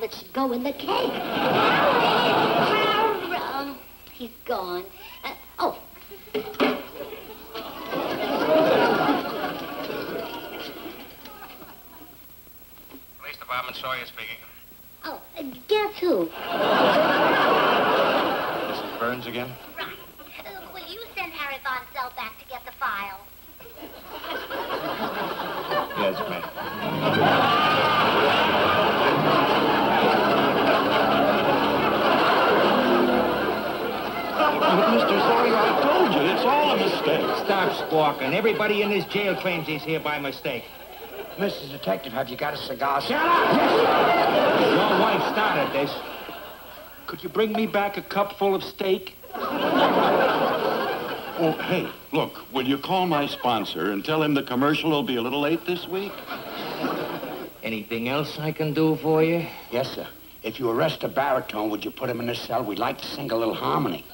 that should go in the cake. oh, he's gone. Uh, oh. Police Department, Sawyer speaking. Oh, uh, guess who? Mrs. Burns again? Right. Uh, will you send Harry Von Zell back to get the file? Yes, ma'am. Mr. Sawyer, I told you, it's all a mistake. Stop. Everybody in this jail claims he's here by mistake. Mr. Detective, have you got a cigar? Shut up! Your wife started this. Could you bring me back a cup full of steak? Oh, hey, look, will you call my sponsor and tell him the commercial will be a little late this week? Anything else I can do for you? Yes, sir. If you arrest a baritone, would you put him in a cell? We'd like to sing a little harmony.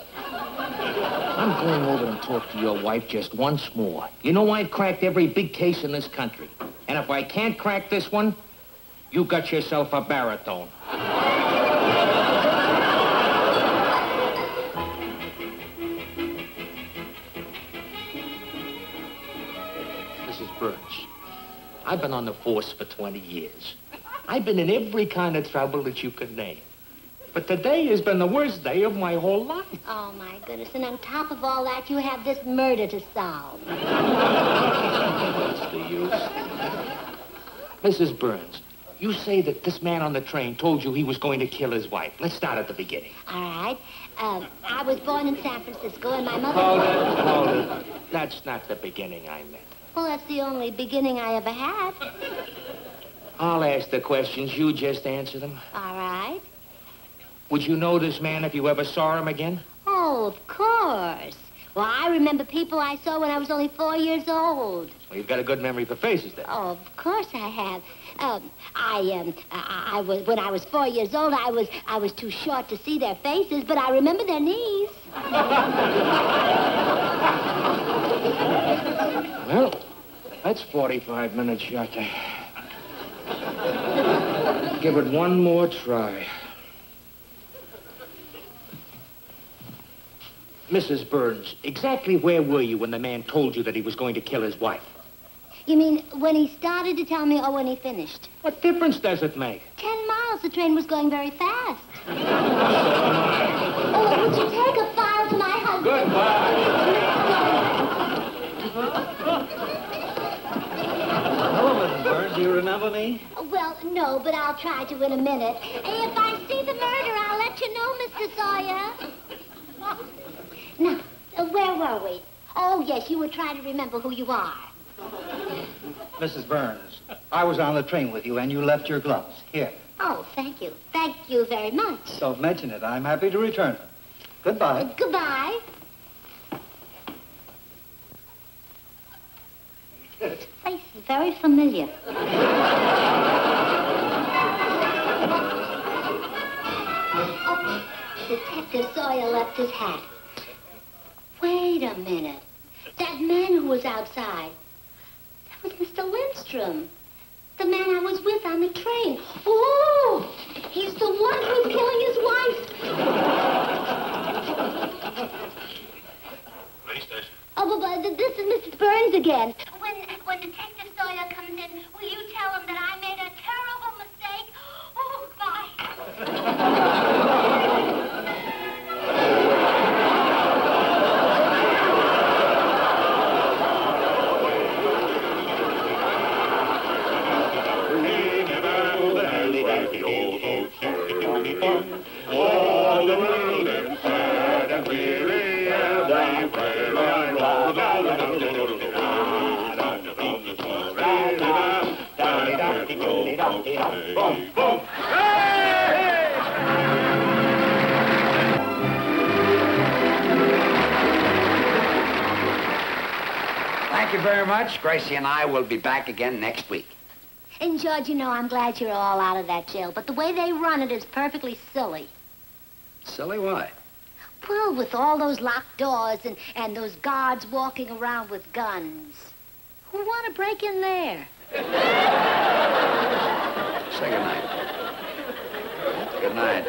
I'm going over and talk to your wife just once more. You know I've cracked every big case in this country. And if I can't crack this one, you got yourself a baritone. Mrs. Burns, I've been on the force for 20 years. I've been in every kind of trouble that you could name. But today has been the worst day of my whole life. Oh, my goodness. And on top of all that, you have this murder to solve. What's the use? Mrs. Burns, you say that this man on the train told you he was going to kill his wife. Let's start at the beginning. All right. Um, I was born in San Francisco, and my mother... Hold it, hold it. That's not the beginning I meant. Well, that's the only beginning I ever had. I'll ask the questions. You just answer them. All right. Would you know this man if you ever saw him again? Oh, of course. Well, I remember people I saw when I was only four years old. Well, you've got a good memory for faces then. Oh, of course I have. Um, I um, I, I was when I was four years old. I was I was too short to see their faces, but I remember their knees. Well, that's 45 minutes shot. Give it one more try. Mrs. Burns, exactly where were you when the man told you that he was going to kill his wife? You mean when he started to tell me, or when he finished? What difference does it make? Ten miles. The train was going very fast. oh, would you take a file to my husband? Goodbye. Hello, Mrs. Burns. Do you remember me? Well, no, but I'll try to in a minute. If I see the murder, I'll let you know, Mr. Sawyer. Uh, where were we? Oh, yes, you were trying to remember who you are. Mrs. Burns, I was on the train with you and you left your gloves. Here. Oh, thank you. Thank you very much. Don't mention it. I'm happy to return them. Goodbye. Goodbye. This place is very familiar. oh, Detective Sawyer left his hat. Wait a minute. That man who was outside, that was Mr. Lindstrom. The man I was with on the train. Oh, he's the one who's killing his wife. Police station. Oh, but, but this is Mrs. Burns again. Thank you very much. Gracie and I will be back again next week. And George, you know, I'm glad you're all out of that jail, but the way they run it is perfectly silly. Silly why? Well, with all those locked doors and, and those guards walking around with guns. Who want to break in there? Say good night. Good night.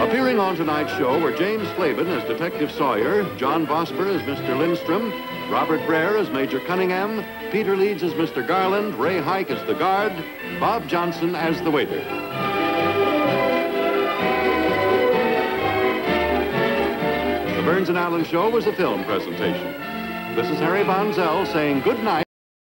Appearing on tonight's show were James Flavin as Detective Sawyer, John Vosper as Mr. Lindstrom, Robert Brer as Major Cunningham, Peter Leeds as Mr. Garland, Ray Hike as the guard, Bob Johnson as the waiter. Burns and Allen Show was a film presentation. This is Harry Von Zell saying good night.